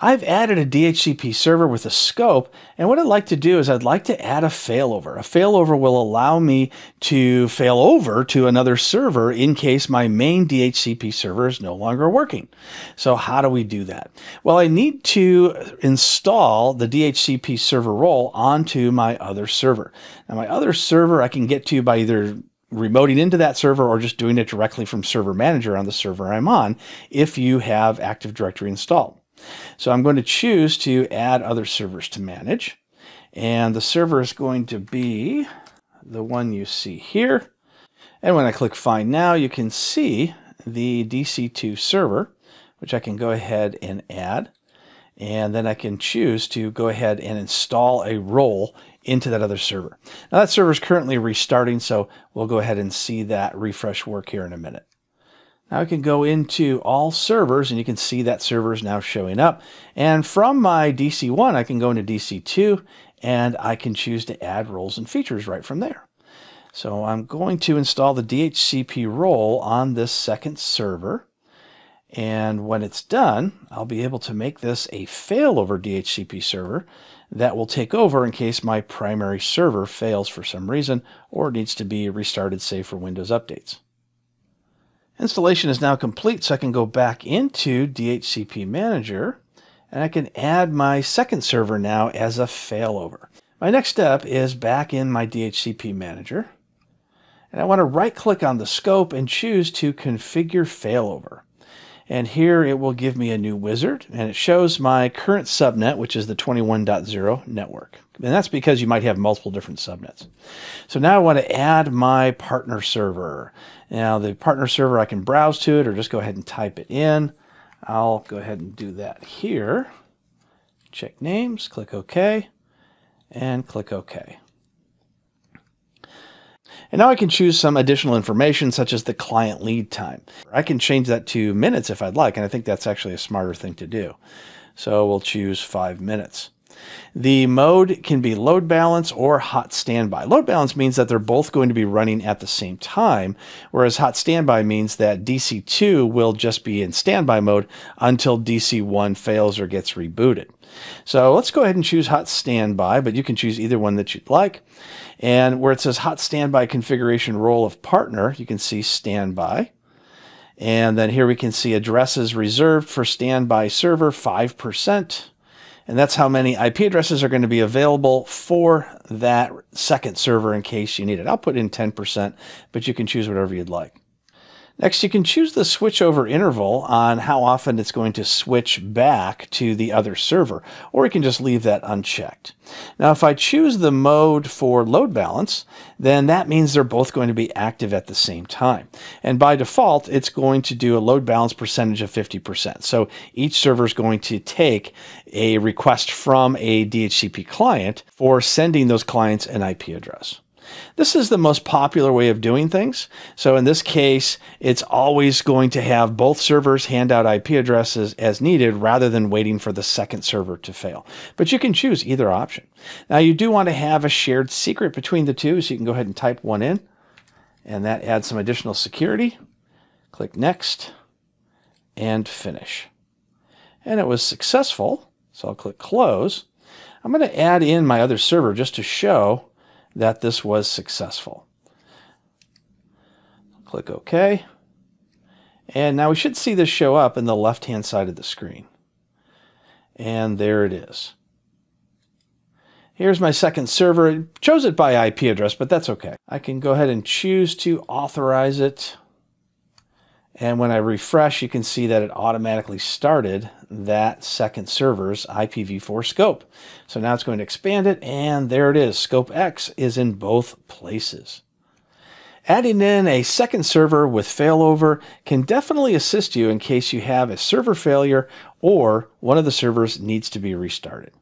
I've added a DHCP server with a scope, and what I'd like to do is I'd like to add a failover. A failover will allow me to fail over to another server in case my main DHCP server is no longer working. So how do we do that? Well, I need to install the DHCP server role onto my other server. Now, my other server I can get to by either remoting into that server or just doing it directly from Server Manager on the server I'm on if you have Active Directory installed. So I'm going to choose to add other servers to manage. And the server is going to be the one you see here. And when I click Find Now, you can see the DC2 server, which I can go ahead and add. And then I can choose to go ahead and install a role into that other server. Now that server is currently restarting, so we'll go ahead and see that refresh work here in a minute. Now I can go into all servers and you can see that server is now showing up. And from my DC1, I can go into DC2 and I can choose to add roles and features right from there. So I'm going to install the DHCP role on this second server. And when it's done, I'll be able to make this a failover DHCP server that will take over in case my primary server fails for some reason or needs to be restarted, say for Windows updates. Installation is now complete, so I can go back into DHCP Manager and I can add my second server now as a failover. My next step is back in my DHCP Manager and I want to right click on the scope and choose to configure failover. And here it will give me a new wizard and it shows my current subnet, which is the 21.0 network. And that's because you might have multiple different subnets. So now I want to add my partner server. Now the partner server, I can browse to it or just go ahead and type it in. I'll go ahead and do that here. Check names, click OK, and click OK. And now I can choose some additional information such as the client lead time. I can change that to minutes if I'd like, and I think that's actually a smarter thing to do. So we'll choose five minutes. The mode can be load balance or hot standby. Load balance means that they're both going to be running at the same time, whereas hot standby means that DC2 will just be in standby mode until DC1 fails or gets rebooted. So let's go ahead and choose hot standby, but you can choose either one that you'd like. And where it says hot standby configuration role of partner, you can see standby. And then here we can see addresses reserved for standby server 5%. And that's how many IP addresses are going to be available for that second server in case you need it. I'll put in 10%, but you can choose whatever you'd like. Next, you can choose the switchover interval on how often it's going to switch back to the other server, or you can just leave that unchecked. Now, if I choose the mode for load balance, then that means they're both going to be active at the same time. And by default, it's going to do a load balance percentage of 50%. So each server is going to take a request from a DHCP client for sending those clients an IP address. This is the most popular way of doing things. So in this case, it's always going to have both servers hand out IP addresses as needed rather than waiting for the second server to fail. But you can choose either option. Now you do want to have a shared secret between the two, so you can go ahead and type one in and that adds some additional security. Click next and finish. And it was successful. So I'll click close. I'm going to add in my other server just to show that this was successful. Click OK. And now we should see this show up in the left-hand side of the screen. And there it is. Here's my second server. It chose it by IP address, but that's okay. I can go ahead and choose to authorize it. And when I refresh, you can see that it automatically started that second server's IPv4 scope. So now it's going to expand it, and there it is. Scope X is in both places. Adding in a second server with failover can definitely assist you in case you have a server failure or one of the servers needs to be restarted.